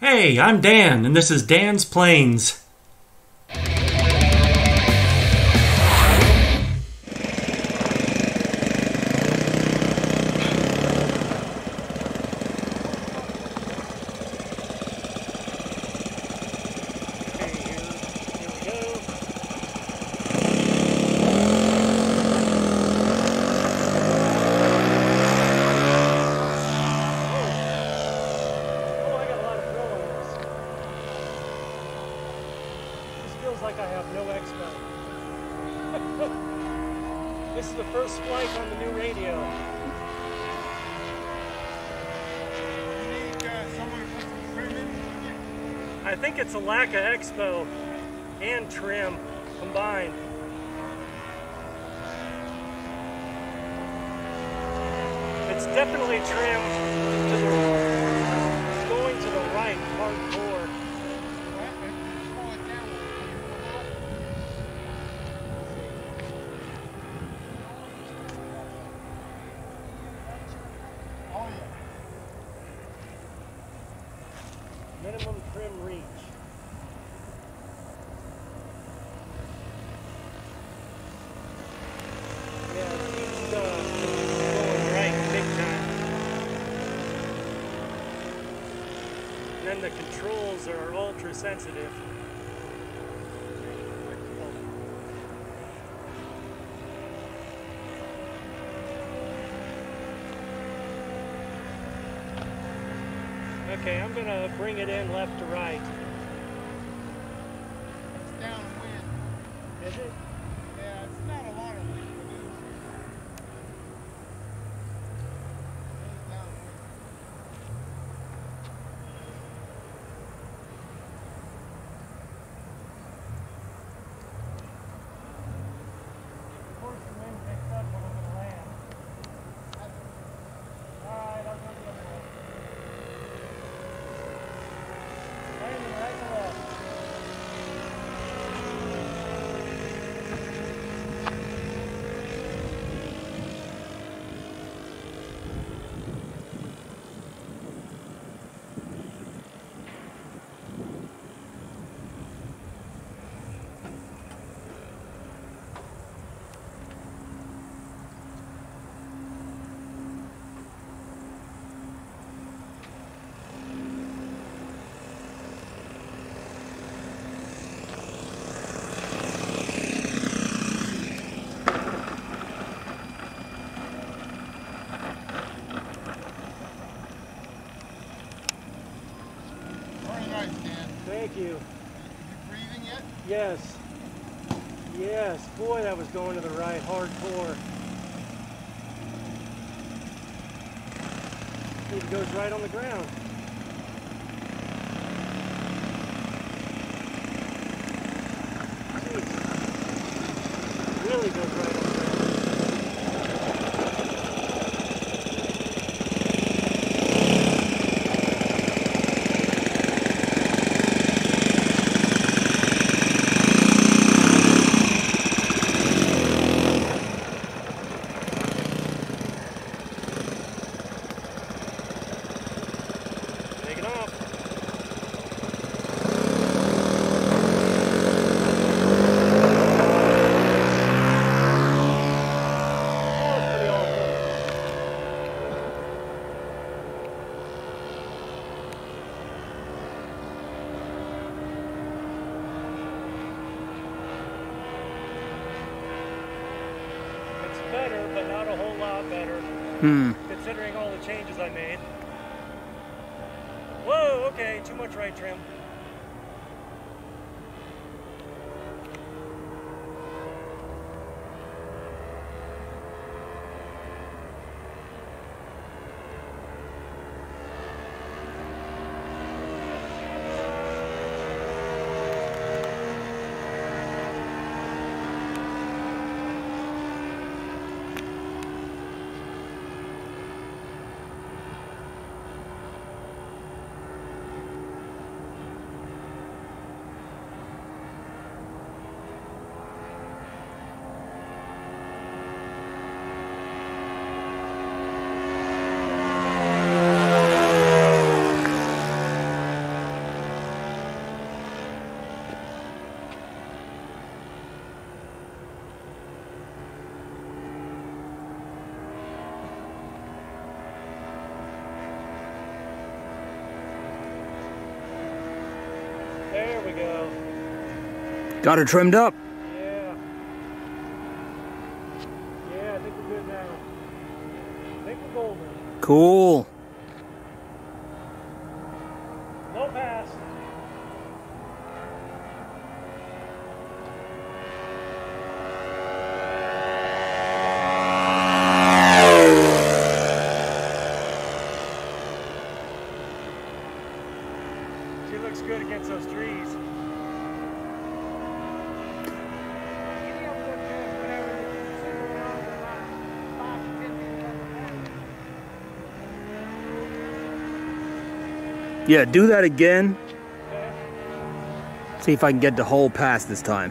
Hey, I'm Dan, and this is Dan's Planes. Feels like I have no expo. this is the first flight on the new radio. I think it's a lack of expo and trim combined. It's definitely trimmed to the going to the right hardcore. Trim reach. Yeah, uh, going right big time. And then the controls are ultra sensitive. Okay, I'm gonna bring it in left to right. Is it? Of course, the wind picks up when I'm gonna land. Alright, I'll go the other way. Landing right to left. Thank you. Yes. Yes. Boy, that was going to the right hardcore. It goes right on the ground. Jeez. Really goes right on the ground. Take it off. That was pretty awesome. It's better, but not a whole lot better Hmm. considering all the changes I made. Whoa, okay, too much right trim. Got her trimmed up. Yeah. Yeah, I think we're good now. I think we're golden. Cool. Low pass. She looks good against those trees. Yeah, do that again. See if I can get the whole pass this time.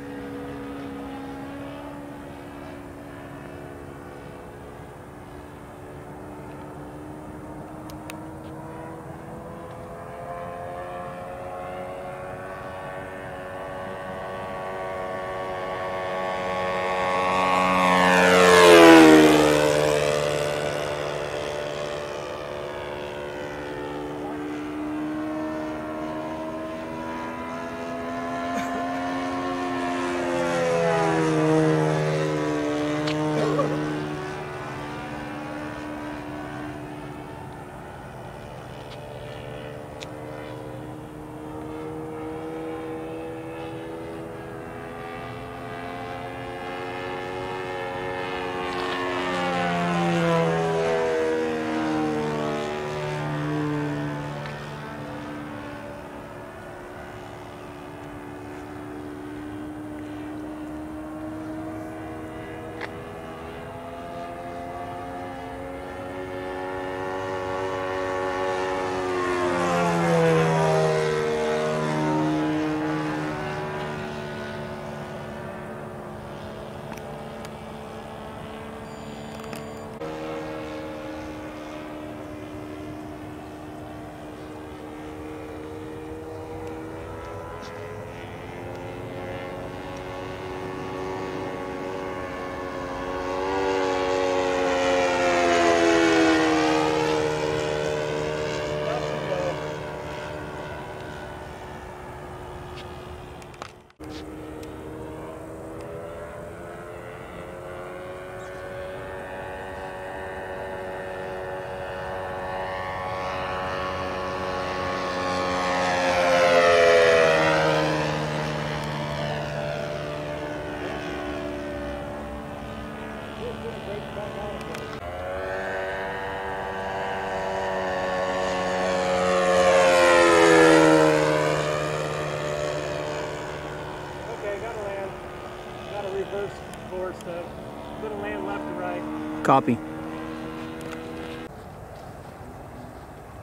Copy.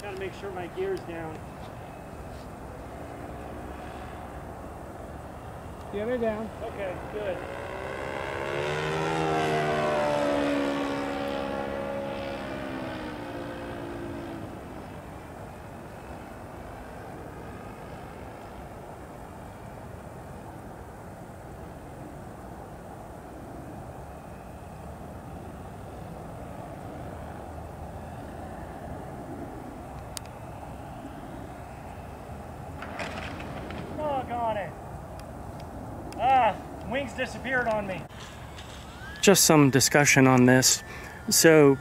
Gotta make sure my gear's down. Yeah, they're down. Okay, good. Wings disappeared on me. Just some discussion on this. So,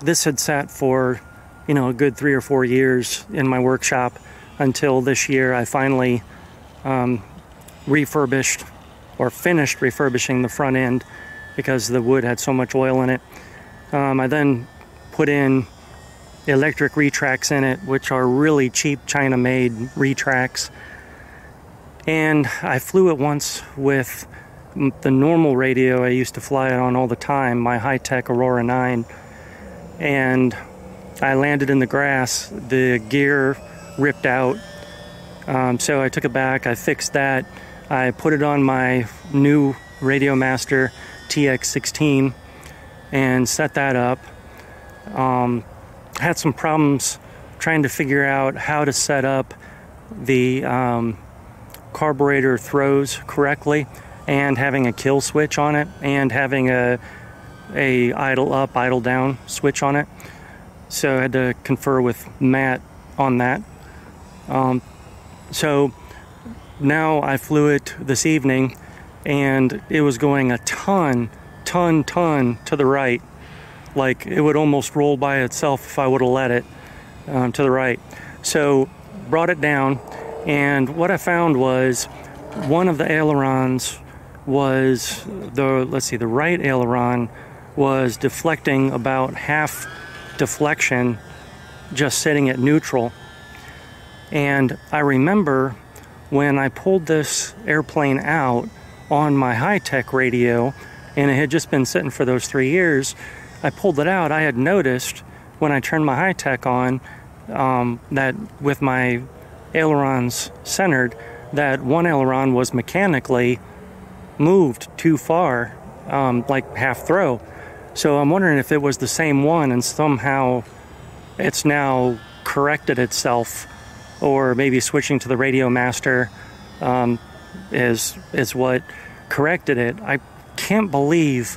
this had sat for, you know, a good three or four years in my workshop until this year I finally um, refurbished or finished refurbishing the front end because the wood had so much oil in it. Um, I then put in electric retracts in it, which are really cheap China made retracts. And I flew it once with the normal radio I used to fly it on all the time, my Hitec Aurora 9. And I landed in the grass, the gear ripped out. Um, so I took it back, I fixed that. I put it on my new Radiomaster TX16 and set that up. Um, had some problems trying to figure out how to set up the um, carburetor throws correctly and having a kill switch on it and having a a idle up idle down switch on it so i had to confer with matt on that um, so now I flew it this evening and it was going a ton, ton, ton to the right. Like it would almost roll by itself if I would have let it um, to the right. So brought it down and what I found was one of the ailerons was the, let's see, the right aileron was deflecting about half deflection just sitting at neutral. And I remember when I pulled this airplane out on my Hitec radio, and it had just been sitting for those three years, I pulled it out. I had noticed when I turned my Hitec on um, that with my ailerons centered, that one aileron was mechanically moved too far, um, like half throw. So I'm wondering if it was the same one and somehow it's now corrected itself, or maybe switching to the Radiomaster um, is is what corrected it. I can't believe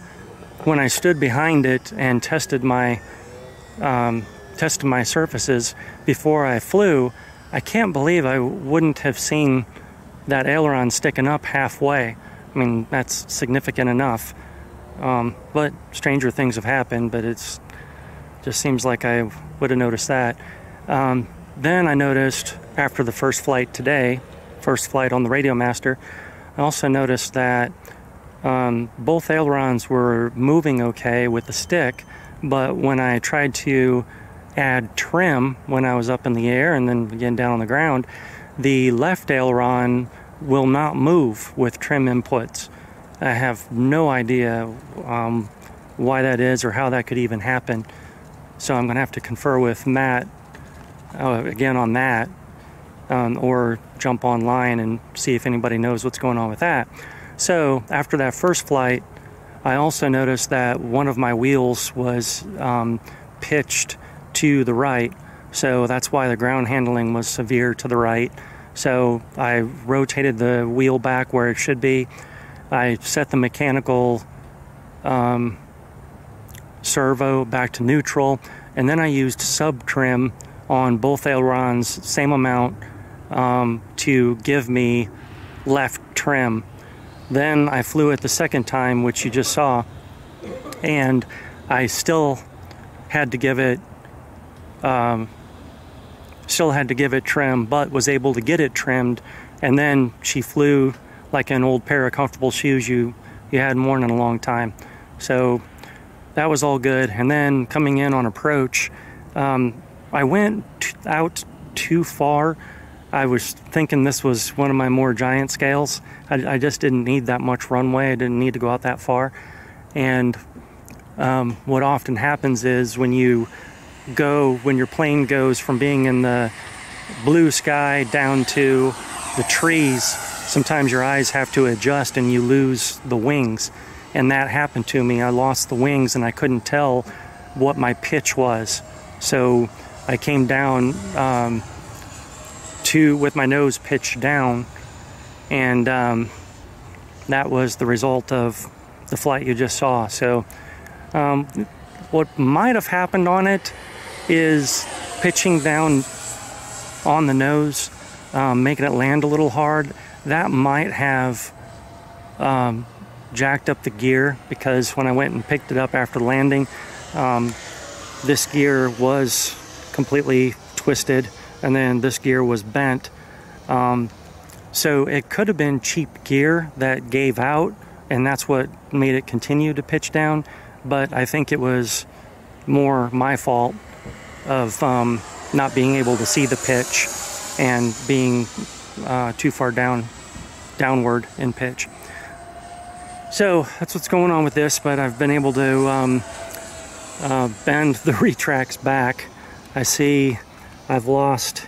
when I stood behind it and tested my um, tested my surfaces before I flew. I can't believe I wouldn't have seen that aileron sticking up halfway. I mean, that's significant enough. Um, but stranger things have happened, but it's just seems like I would have noticed that. Um, then I noticed after the first flight today, first flight on the Radiomaster, I also noticed that um, both ailerons were moving okay with the stick, but when I tried to add trim when I was up in the air and then again down on the ground, the left aileron will not move with trim inputs. I have no idea um, why that is or how that could even happen. So I'm going to have to confer with Matt uh, again on that um, or jump online and see if anybody knows what's going on with that. So after that first flight, I also noticed that one of my wheels was um, pitched to the right. So that's why the ground handling was severe to the right. So I rotated the wheel back where it should be. I set the mechanical um, servo back to neutral, and then I used sub trim on both ailerons, same amount, um, to give me left trim. Then I flew it the second time, which you just saw, and I still had to give it um, still had to give it trim, but was able to get it trimmed. And then she flew like an old pair of comfortable shoes you you hadn't worn in a long time. So that was all good. And then coming in on approach, um, I went out too far. I was thinking this was one of my more giant scales. I, I just didn't need that much runway. I didn't need to go out that far. And um, what often happens is when you go when your plane goes from being in the blue sky down to the trees, sometimes your eyes have to adjust and you lose the wings. And that happened to me. I lost the wings and I couldn't tell what my pitch was. So I came down um, to with my nose pitched down, and um, that was the result of the flight you just saw. So, um, what might have happened on it is pitching down on the nose, um, making it land a little hard. That might have um, jacked up the gear because when I went and picked it up after landing, um, this gear was completely twisted and then this gear was bent. Um, so it could have been cheap gear that gave out and that's what made it continue to pitch down. But I think it was more my fault of um, not being able to see the pitch and being uh, too far down downward in pitch. So that's what's going on with this, but I've been able to um, uh, bend the retracts back. I see I've lost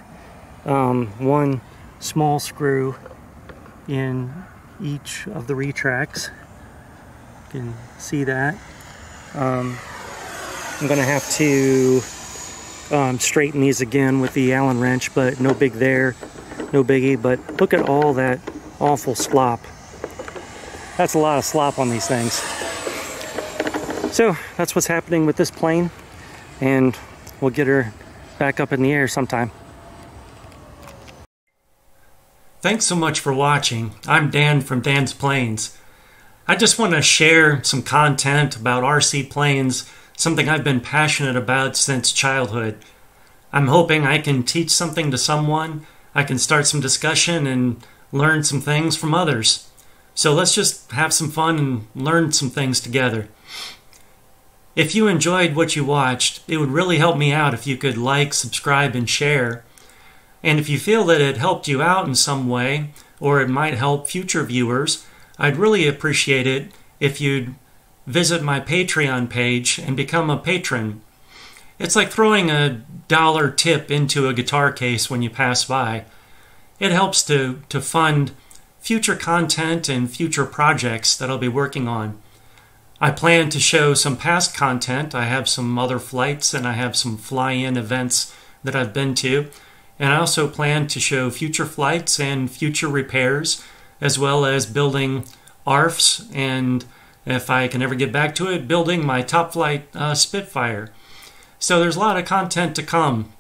um, one small screw in each of the retracts. You can see that. Um, I'm going to have to um, straighten these again with the Allen wrench, but no big there, no biggie. But look at all that awful slop. That's a lot of slop on these things. So that's what's happening with this plane, and we'll get her back up in the air sometime. Thanks so much for watching. I'm Dan from Dan's Planes. I just want to share some content about RC planes, something I've been passionate about since childhood. I'm hoping I can teach something to someone, I can start some discussion and learn some things from others. So let's just have some fun and learn some things together. If you enjoyed what you watched, it would really help me out if you could like, subscribe, and share. And if you feel that it helped you out in some way, or it might help future viewers, I'd really appreciate it if you'd visit my Patreon page and become a patron. It's like throwing a dollar tip into a guitar case when you pass by. It helps to, to fund future content and future projects that I'll be working on. I plan to show some past content. I have some other flights and I have some fly in events that I've been to. And I also plan to show future flights and future repairs, as well as building ARFs and, if I can ever get back to it, building my Top Flite uh, Spitfire. So there's a lot of content to come,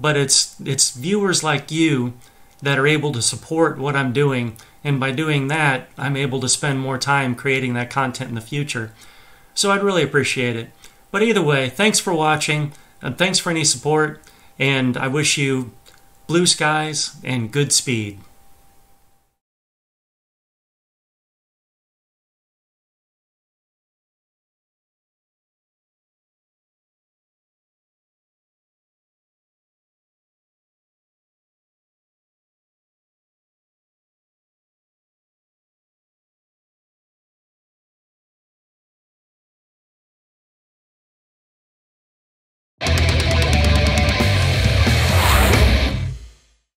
but it's it's viewers like you that are able to support what I'm doing, and by doing that, I'm able to spend more time creating that content in the future. So I'd really appreciate it. But either way, thanks for watching, and thanks for any support, and I wish you blue skies and good speed.